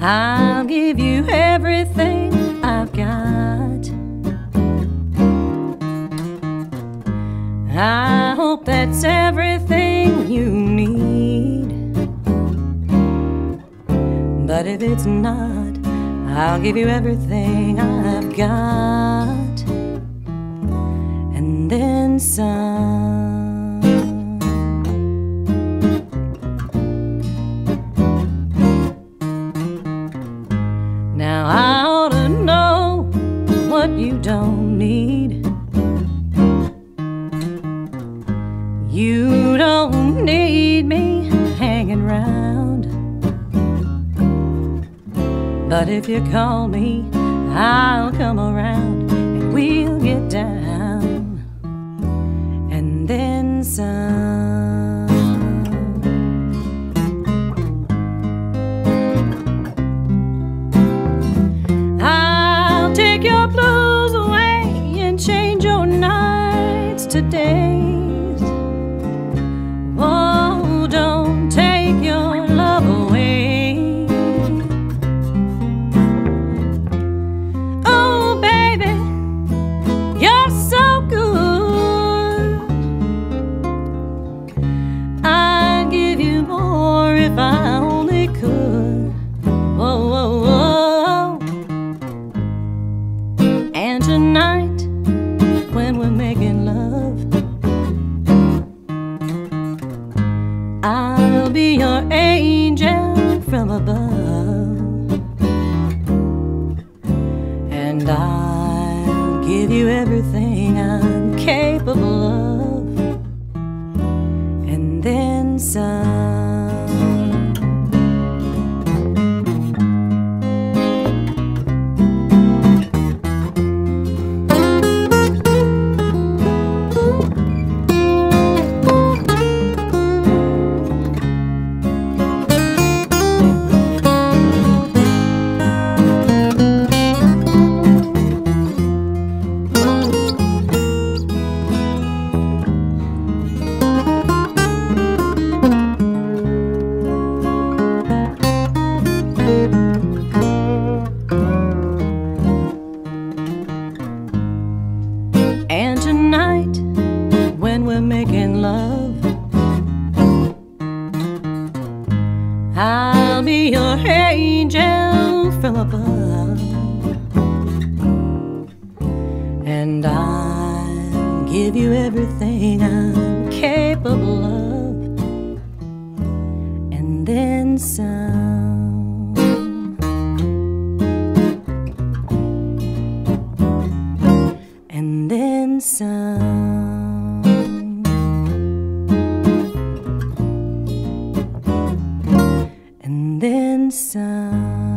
I'll give you everything I've got. I hope that's everything you need. But if it's not, I'll give you everything I've got. And then some. You don't need me hanging round. But if you call me, I'll come around and we'll get down. And then some. I'll take your blues away and change your nights to angel from above. And I'll give you everything I'm capable of. And then some. We're making love, I'll be your angel from above. And I'll give you everything I'm capable of. And then some. and then some. Some.